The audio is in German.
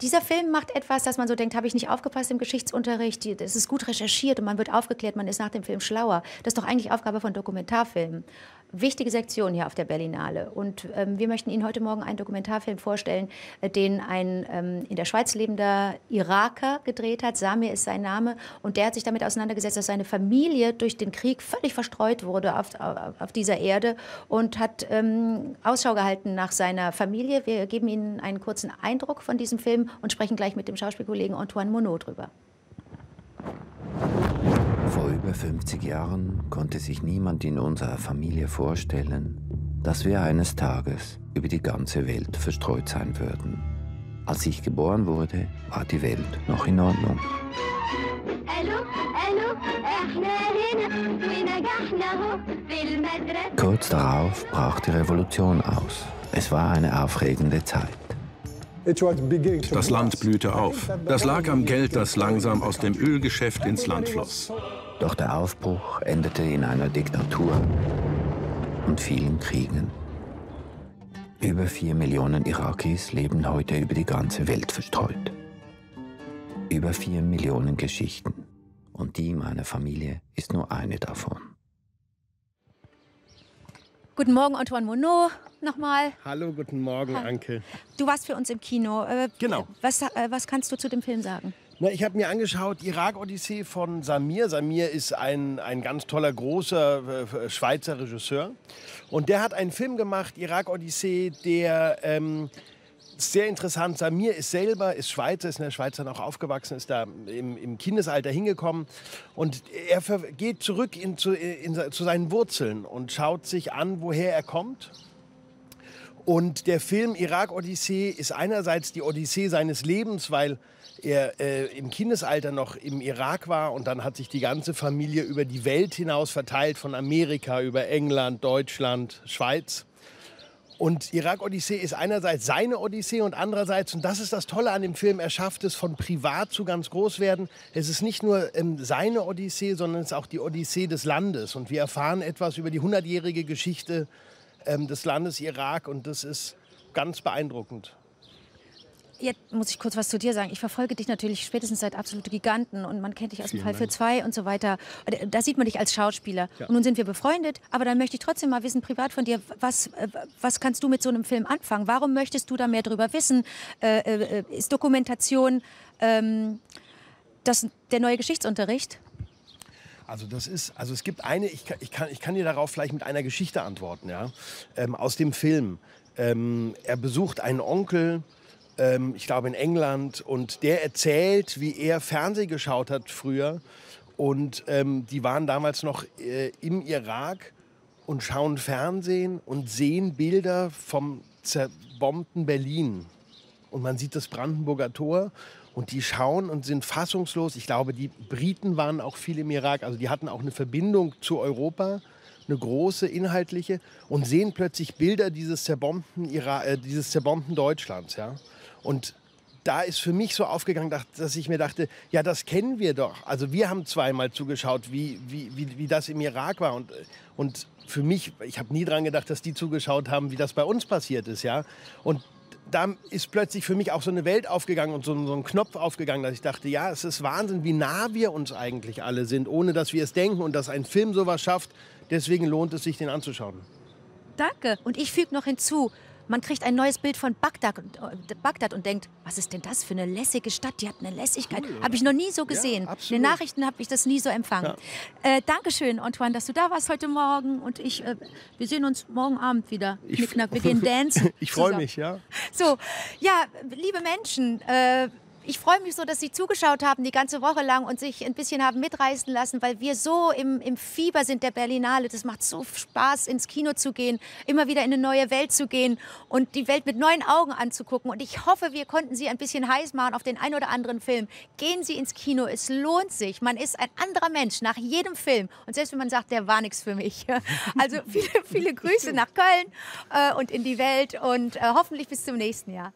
dieser Film macht etwas, dass man so denkt, habe ich nicht aufgepasst im Geschichtsunterricht, es ist gut recherchiert und man wird aufgeklärt, man ist nach dem Film schlauer. Das ist doch eigentlich Aufgabe von Dokumentarfilmen. Wichtige Sektion hier auf der Berlinale. Und ähm, wir möchten Ihnen heute Morgen einen Dokumentarfilm vorstellen, äh, den ein ähm, in der Schweiz lebender Iraker gedreht hat. Samir ist sein Name. Und der hat sich damit auseinandergesetzt, dass seine Familie durch den Krieg völlig verstreut wurde auf, auf, auf dieser Erde und hat ähm, Ausschau gehalten nach seiner Familie. Wir geben Ihnen einen kurzen Eindruck von diesem Film und sprechen gleich mit dem Schauspielkollegen Antoine Monod drüber. Vor über 50 Jahren konnte sich niemand in unserer Familie vorstellen, dass wir eines Tages über die ganze Welt verstreut sein würden. Als ich geboren wurde, war die Welt noch in Ordnung. Kurz darauf brach die Revolution aus. Es war eine aufregende Zeit. Das Land blühte auf. Das lag am Geld, das langsam aus dem Ölgeschäft ins Land floss. Doch der Aufbruch endete in einer Diktatur und vielen Kriegen. Über vier Millionen Irakis leben heute über die ganze Welt verstreut. Über vier Millionen Geschichten. Und die meiner Familie ist nur eine davon. Guten Morgen, Antoine Monod nochmal. Hallo, guten Morgen. Anke. Du warst für uns im Kino. Äh, genau. Was, äh, was kannst du zu dem Film sagen? Na, ich habe mir angeschaut, Irak-Odyssee von Samir. Samir ist ein, ein ganz toller, großer äh, Schweizer Regisseur. Und der hat einen Film gemacht, Irak-Odyssee, der ähm, sehr interessant. Samir ist selber, ist Schweizer, ist in der Schweiz dann auch aufgewachsen, ist da im, im Kindesalter hingekommen. Und er geht zurück in, zu, in, zu seinen Wurzeln und schaut sich an, woher er kommt. Und der Film Irak-Odyssee ist einerseits die Odyssee seines Lebens, weil er äh, im Kindesalter noch im Irak war und dann hat sich die ganze Familie über die Welt hinaus verteilt, von Amerika über England, Deutschland, Schweiz. Und Irak-Odyssee ist einerseits seine Odyssee und andererseits, und das ist das Tolle an dem Film, er schafft es von privat zu ganz groß werden. Es ist nicht nur ähm, seine Odyssee, sondern es ist auch die Odyssee des Landes. Und wir erfahren etwas über die hundertjährige Geschichte des Landes Irak und das ist ganz beeindruckend. Jetzt muss ich kurz was zu dir sagen. Ich verfolge dich natürlich spätestens seit Absolute Giganten und man kennt dich aus dem Fall für zwei und so weiter. Da sieht man dich als Schauspieler. Ja. Und nun sind wir befreundet, aber dann möchte ich trotzdem mal wissen, privat von dir, was, äh, was kannst du mit so einem Film anfangen? Warum möchtest du da mehr drüber wissen? Äh, äh, ist Dokumentation ähm, das, der neue Geschichtsunterricht? Also das ist, also es gibt eine, ich kann, ich kann, ich kann dir darauf vielleicht mit einer Geschichte antworten, ja, ähm, aus dem Film. Ähm, er besucht einen Onkel, ähm, ich glaube in England, und der erzählt, wie er Fernsehen geschaut hat früher. Und ähm, die waren damals noch äh, im Irak und schauen Fernsehen und sehen Bilder vom zerbombten Berlin. Und man sieht das Brandenburger Tor und die schauen und sind fassungslos. Ich glaube, die Briten waren auch viel im Irak, also die hatten auch eine Verbindung zu Europa eine große inhaltliche und sehen plötzlich Bilder dieses zerbombten, Ira äh, dieses zerbombten Deutschlands. Ja? Und da ist für mich so aufgegangen, dass ich mir dachte, ja, das kennen wir doch. Also wir haben zweimal zugeschaut, wie, wie, wie, wie das im Irak war. Und, und für mich, ich habe nie daran gedacht, dass die zugeschaut haben, wie das bei uns passiert ist. Ja? Und da ist plötzlich für mich auch so eine Welt aufgegangen und so, so, ein Knopf aufgegangen, dass ich dachte, ja, es ist Wahnsinn, wie nah wir uns eigentlich alle sind, ohne dass wir es denken und dass ein Film sowas schafft. Deswegen lohnt es sich, den anzuschauen. Danke. Und ich füge noch hinzu, man kriegt ein neues Bild von Bagdad und, äh, Bagdad und denkt, was ist denn das für eine lässige Stadt? Die hat eine Lässigkeit. Cool, habe ich noch nie so gesehen. Ja, In den Nachrichten habe ich das nie so empfangen. Ja. Äh, Dankeschön, Antoine, dass du da warst heute Morgen. Und ich, äh, wir sehen uns morgen Abend wieder. Ich, Knickknack, wir gehen dance. ich freue mich, ja. So, ja, liebe Menschen, äh, ich freue mich so, dass Sie zugeschaut haben die ganze Woche lang und sich ein bisschen haben mitreißen lassen, weil wir so im, im Fieber sind der Berlinale. Das macht so Spaß, ins Kino zu gehen, immer wieder in eine neue Welt zu gehen und die Welt mit neuen Augen anzugucken. Und ich hoffe, wir konnten Sie ein bisschen heiß machen auf den ein oder anderen Film. Gehen Sie ins Kino, es lohnt sich. Man ist ein anderer Mensch nach jedem Film. Und selbst wenn man sagt, der war nichts für mich. Also viele, viele Grüße nach Köln äh, und in die Welt und äh, hoffentlich bis zum nächsten Jahr.